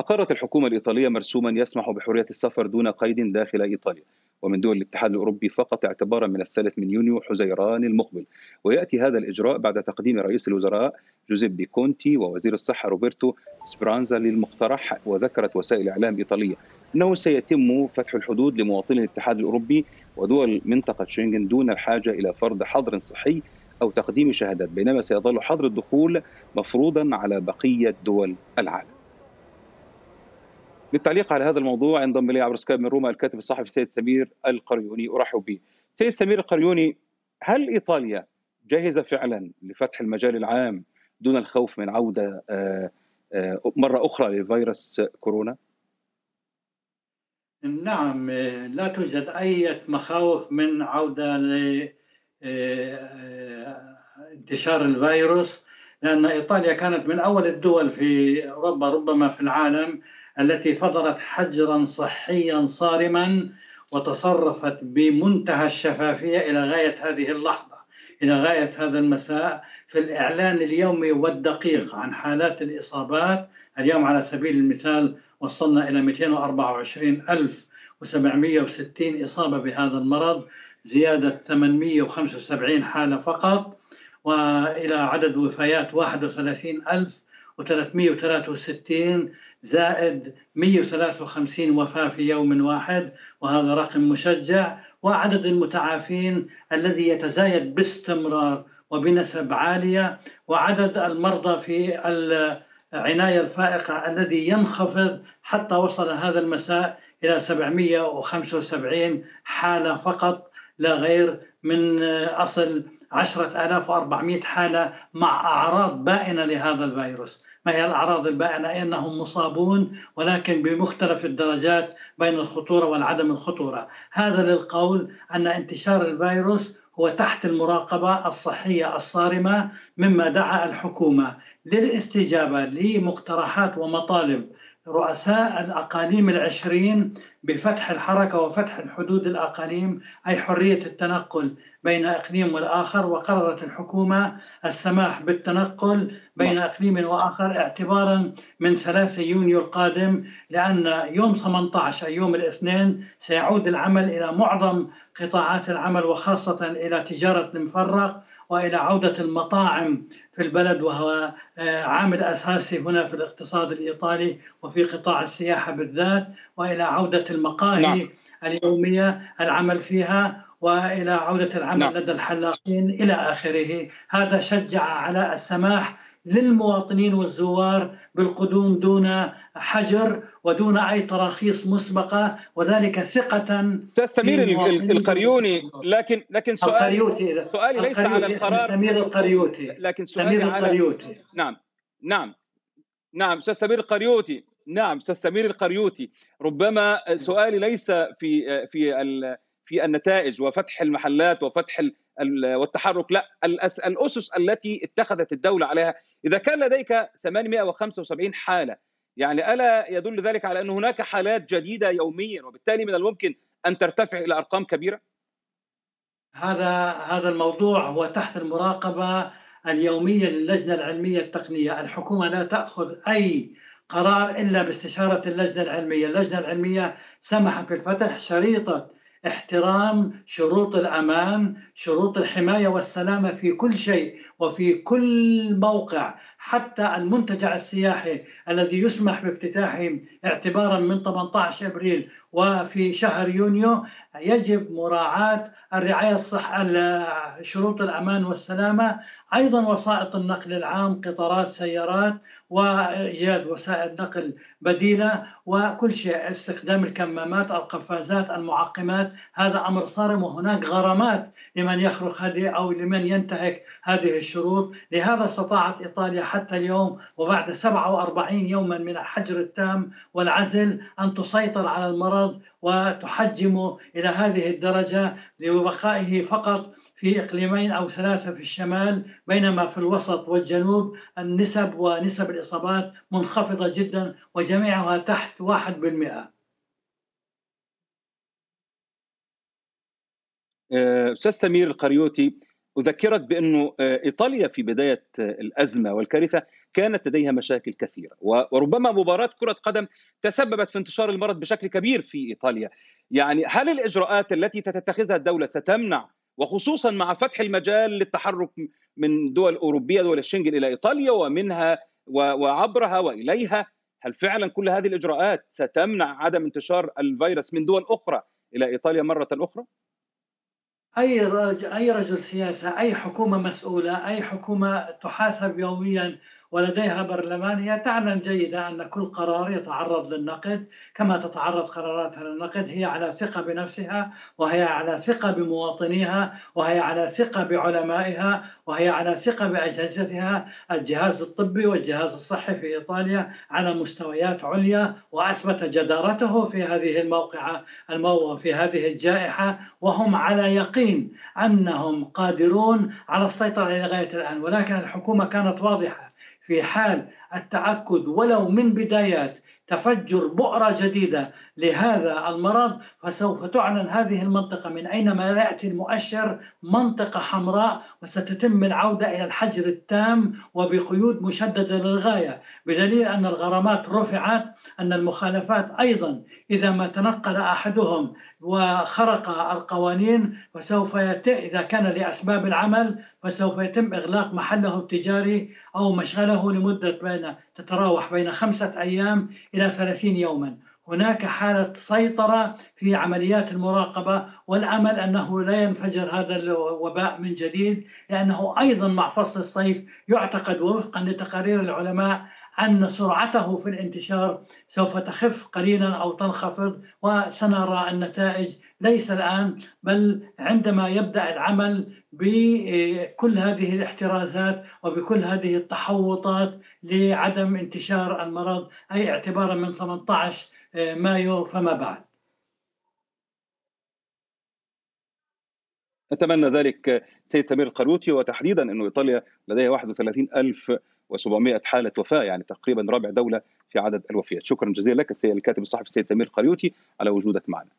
أقرت الحكومة الإيطالية مرسوما يسمح بحرية السفر دون قيد داخل إيطاليا ومن دول الاتحاد الأوروبي فقط اعتبارا من الثالث من يونيو حزيران المقبل. ويأتي هذا الإجراء بعد تقديم رئيس الوزراء جوزيبي كونتي ووزير الصحة روبرتو سبرانزا للمقترح وذكرت وسائل إعلام إيطالية أنه سيتم فتح الحدود لمواطني الاتحاد الأوروبي ودول منطقة شنغن دون الحاجة إلى فرض حظر صحي أو تقديم شهادات بينما سيظل حظر الدخول مفروضا على بقية دول العالم. للتعليق على هذا الموضوع انضم الي عبر سكايب من روما الكاتب الصحفي السيد سمير القريوني أرحب به. سيد سمير القريوني هل إيطاليا جاهزة فعلا لفتح المجال العام دون الخوف من عودة آه، آه، مرة أخرى لفيروس كورونا؟ نعم لا توجد أي مخاوف من عودة لانتشار آه، الفيروس لأن إيطاليا كانت من أول الدول في أوروبا ربما في العالم التي فرضت حجرا صحيا صارما وتصرفت بمنتهى الشفافية إلى غاية هذه اللحظة إلى غاية هذا المساء. في الإعلان اليومي والدقيق عن حالات الإصابات اليوم على سبيل المثال وصلنا إلى 224760 إصابة بهذا المرض زيادة 875 حالة فقط وإلى عدد وفيات 31363 زائد 153 وفاة في يوم واحد وهذا رقم مشجع. وعدد المتعافين الذي يتزايد باستمرار وبنسب عالية. وعدد المرضى في العناية الفائقة الذي ينخفض حتى وصل هذا المساء إلى 775 حالة فقط لا غير من أصل 10400 حالة مع أعراض بائنة لهذا الفيروس. ما هي الأعراض البائنة أنهم مصابون ولكن بمختلف الدرجات بين الخطورة والعدم الخطورة. هذا للقول أن انتشار الفيروس هو تحت المراقبة الصحية الصارمة مما دعا الحكومة للاستجابة لمقترحات ومطالب رؤساء الأقاليم العشرين بفتح الحركة وفتح الحدود الأقاليم أي حرية التنقل بين إقليم والآخر وقررت الحكومة السماح بالتنقل بين. إقليم وآخر اعتبارا من 3 يونيو القادم لأن يوم 18 أي يوم الاثنين سيعود العمل إلى معظم قطاعات العمل وخاصة إلى تجارة المفرق والى عوده المطاعم في البلد وهو آه، عامل أساسي هنا في الاقتصاد الإيطالي وفي قطاع السياحة بالذات وإلى عودة المقاهي نعم. اليومية العمل فيها وإلى عودة العمل نعم. لدى الحلاقين إلى آخره هذا شجع على السماح للمواطنين والزوار بالقدوم دون حجر ودون أي تراخيص مسبقة وذلك ثقة سمير القريوني لكن لكن سؤالي سؤالي ليس على القرار. سمير القريوتي. لكن سؤالي سمير القريوتي. على... نعم نعم. نعم أستاذ سمير القريوتي. نعم أستاذ سمير القريوتي. ربما سؤالي ليس في في في النتائج وفتح المحلات وفتح والتحرك لا الأسس التي اتخذت الدولة عليها. إذا كان لديك 875 حالة يعني ألا يدل ذلك على أن هناك حالات جديدة يوميا وبالتالي من الممكن أن ترتفع إلى أرقام كبيرة؟ هذا هذا الموضوع هو تحت المراقبة اليومية للجنة العلمية التقنية. الحكومة لا تأخذ أي قرار إلا باستشارة اللجنة العلمية. اللجنة العلمية سمحت بالفتح شريطة احترام شروط الأمان شروط الحماية والسلامة في كل شيء وفي كل موقع. حتى المنتجع السياحي الذي يسمح بافتتاحه اعتبارا من 18 أبريل وفي شهر يونيو يجب مراعاة الرعاية الصح شروط الأمان والسلامة. أيضا وسائط النقل العام قطارات سيارات وإيجاد وسائل نقل بديلة وكل شيء. استخدام الكمامات القفازات المعقمات. هذا أمر صارم وهناك غرامات لمن يخرق هذه أو لمن ينتهك هذه الشروط. لهذا استطاعت إيطاليا حتى اليوم وبعد 47 يوما من الحجر التام والعزل أن تسيطر على المرض وتحجمه إلى هذه الدرجة لبقائه فقط في إقليمين أو ثلاثة في الشمال بينما في الوسط والجنوب النسب ونسب الإصابات منخفضة جدا وجميعها تحت 1%. أستاذ سمير القريوتي أذكرك بأنه إيطاليا في بداية الأزمة والكارثة كانت لديها مشاكل كثيرة وربما مباراة كرة قدم تسببت في انتشار المرض بشكل كبير في إيطاليا يعني هل الإجراءات التي تتخذها الدولة ستمنع وخصوصا مع فتح المجال للتحرك من دول أوروبية دول الشنغن إلى إيطاليا ومنها وعبرها وإليها هل فعلا كل هذه الإجراءات ستمنع عدم انتشار الفيروس من دول أخرى إلى إيطاليا مرة أخرى؟ أي رجل أي رجل سياسة أي حكومة مسؤولة أي حكومة تحاسب يوميا ولديها برلمان هي تعلم جيدا أن كل قرار يتعرض للنقد كما تتعرض قراراتها للنقد. هي على ثقة بنفسها وهي على ثقة بمواطنيها وهي على ثقة بعلمائها وهي على ثقة بأجهزتها. الجهاز الطبي والجهاز الصحي في إيطاليا على مستويات عليا وأثبت جدارته في هذه الموقعة الموضوع في هذه الجائحة. وهم على يقين أنهم قادرون على السيطرة إلى غاية الآن ولكن الحكومة كانت واضحة. في حال التأكد ولو من بدايات تفجر بؤرة جديدة لهذا المرض فسوف تعلن هذه المنطقة من أينما يأتي المؤشر منطقة حمراء وستتم العودة إلى الحجر التام وبقيود مشددة للغاية. بدليل أن الغرامات رفعت أن المخالفات أيضا إذا ما تنقل أحدهم وخرق القوانين فسوف يتم إذا كان لأسباب العمل فسوف يتم إغلاق محله التجاري أو مشغله لمدة بين تتراوح بين خمسة أيام إلى ثلاثين يوما. هناك حالة سيطرة في عمليات المراقبة والأمل أنه لا ينفجر هذا الوباء من جديد لأنه أيضا مع فصل الصيف يعتقد وفقا لتقارير العلماء أن سرعته في الانتشار سوف تخف قليلا أو تنخفض وسنرى النتائج ليس الآن بل عندما يبدأ العمل بكل هذه الاحترازات وبكل هذه التحوطات لعدم انتشار المرض أي اعتبارا من 18 مايو فما بعد. نتمنى ذلك سيد سمير القروتي وتحديدا أنه إيطاليا لديها 31700 حالة وفاة يعني تقريبا رابع دولة في عدد الوفيات. شكرا جزيلا لك الكاتب الصحفي السيد سمير القريوتي على وجودك معنا.